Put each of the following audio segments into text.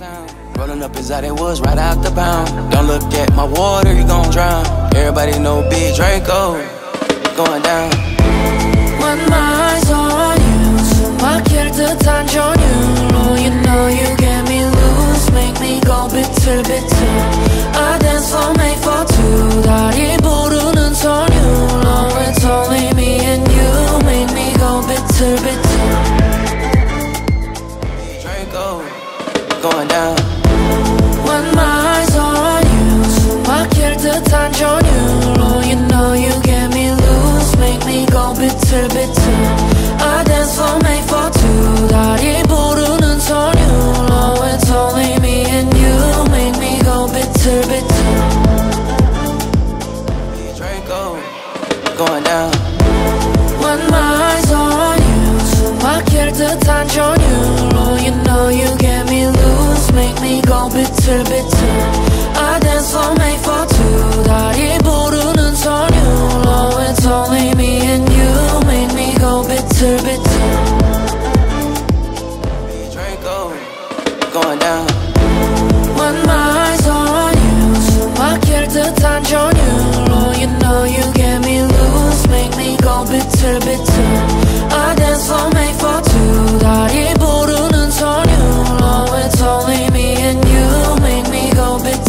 town. Rolling up inside it was right out the pound. Don't look at my water, you gon' drown. Everybody know Big Draco going down. When my eyes on you 숨막힐 듯한 전율로 You know you get me loose Make me go 비틀비틀 I dance for me for two 다리 부르는 전율로 It's only me and you Make me go 비틀비틀 Big Draco going down. When my eyes on you I kill the time on you. Oh, you know you get me loose Make me go bitter, bitter. 듯한 전율로 You know you get me loose Make me go 비틀비틀 I dance for me for two 다리 부르는 전율로 It's only me and you Make me go 비틀비틀 Big Draco going down. When my eyes on you 숨막힐 듯한 전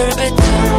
little bit down.